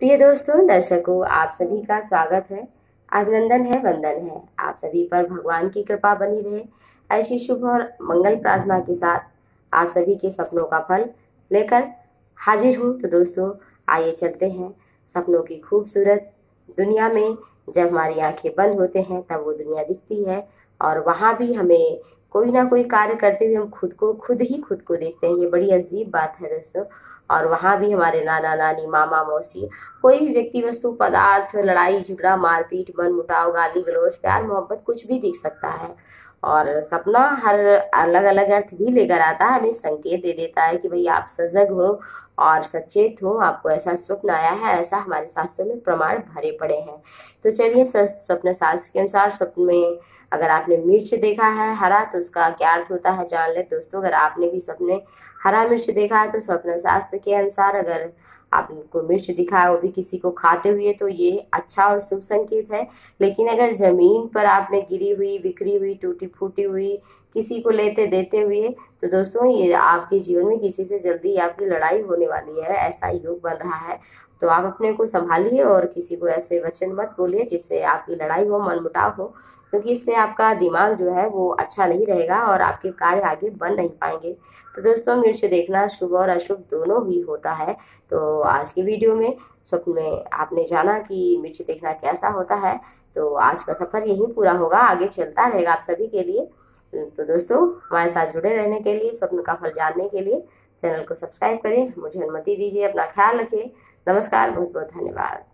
प्रिय दोस्तों, दर्शकों, आप सभी का स्वागत है। अभिनंदन है, वंदन है। आप सभी पर भगवान की कृपा बनी रहे। ऐसी शुभ और मंगल प्रार्थना के साथ आप सभी के सपनों का फल लेकर हाजिर हूँ। तो दोस्तों, आइए चलते हैं। सपनों की खूबसूरत दुनिया में जब हमारी आँखें बंद होते हैं, तब वो दुनिया दिखती है और वहाँ भी हमें कोई ना कोई कार्य करते हुए हम खुद को, खुद ही खुद को देखते हैं। ये बड़ी अजीब बात है दोस्तों। और वहाँ भी हमारे नाना, नानी, मामा, मौसी, कोई भी व्यक्ति, वस्तु, पदार्थ, लड़ाई, झगड़ा, मारपीट मन मुटाव गाली गलोच प्यार, मोहब्बत कुछ भी दिख सकता है। और सपना हर अलग अलग अर्थ भी लेकर आता है, हमें संकेत दे देता है कि भाई आप सजग हो और सचेत हो, आपको ऐसा स्वप्न आया है, ऐसा हमारे शास्त्रों में प्रमाण भरे पड़े हैं। तो चलिए स्वप्न शास्त्र के अनुसार स्वप्न में अगर आपने मिर्च देखा है, हरा तो उसका क्या अर्थ होता है, जान ले। दोस्तों, अगर आपने भी सपने हरा मिर्च देखा है तो स्वप्न शास्त्र के अनुसार अगर आपको मिर्च दिखा है वो भी किसी को खाते हुए तो ये अच्छा और शुभ संकेत है। लेकिन अगर ज़मीन पर आपने गिरी हुई, बिखरी हुई, टूटी फूटी हुई, किसी को लेते देते हुए तो दोस्तों ये आपके जीवन में किसी से जल्दी आपकी लड़ाई होने वाली है, ऐसा योग बन रहा है। तो आप अपने को संभालिए और किसी को ऐसे वचन मत बोलिए जिससे आपकी लड़ाई हो, मनमुटाव हो। क्योंकि इससे आपका दिमाग जो है वो अच्छा नहीं रहेगा और आपके कार्य आगे बन नहीं पाएँगे। तो दोस्तों मिर्च देखना शुभ और अशुभ दोनों ही होता है। तो आज की वीडियो में स्वप्न में आपने जाना कि मिर्च देखना कैसा होता है। तो आज का सफ़र यहीं पूरा होगा। आगे चलता रहेगा आप सभी के लिए। तो दोस्तों, हमारे साथ जुड़े रहने के लिए स्वप्न का फल जानने के लिए चैनल को सब्सक्राइब करें। मुझे अनुमति दीजिए, अपना ख्याल रखिए नमस्कार बहुत बहुत धन्यवाद।